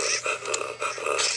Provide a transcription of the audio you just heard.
ああ。